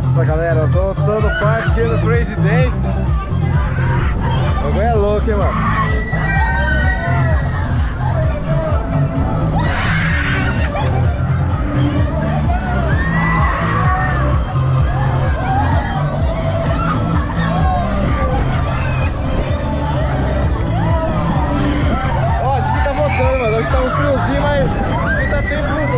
Nossa, galera, eu tô todo parque aqui no Crazy Dance. O bagulho é louco, hein, mano. Tá. Hoje tá um friozinho, mas ele tá sem blusa.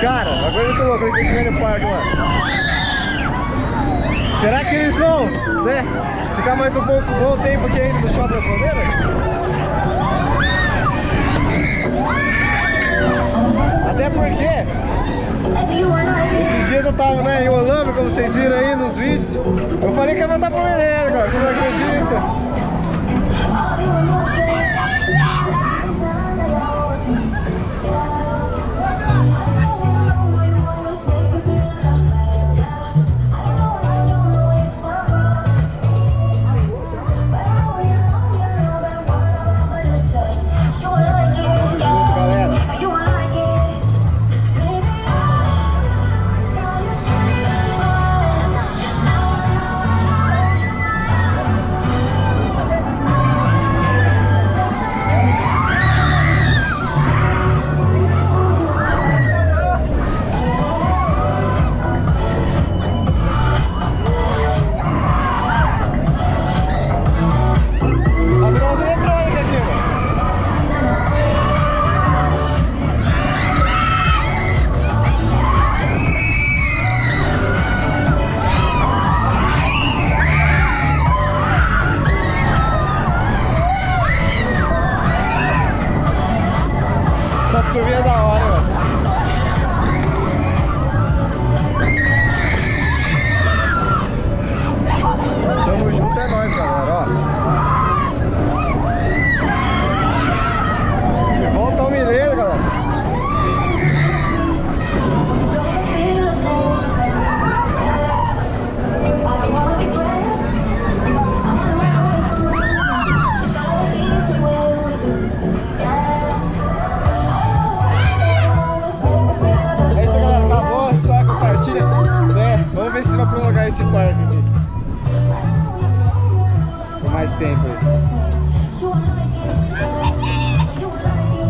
Cara, agora eu tô louco, estão chegando no parque, mano. Será que eles vão, né? Ficar mais um pouco, bom tempo aqui ainda no Shopping das Bandeiras? Até porque esses dias eu tava né, em Olambra, como vocês viram aí nos vídeos. Eu falei que ia mandar pro Mineiro, cara. Você não acredita? 特别大啊 esse parque aqui. Por mais tempo aí.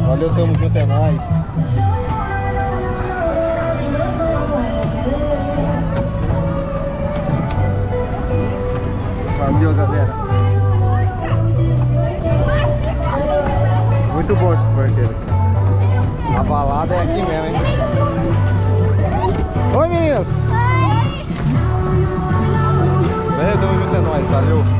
Valeu, tamo junto, é nóis. Valeu, galera. Muito bom esse parqueiro. A balada é aqui mesmo, hein? Oi, meninas! Valeu,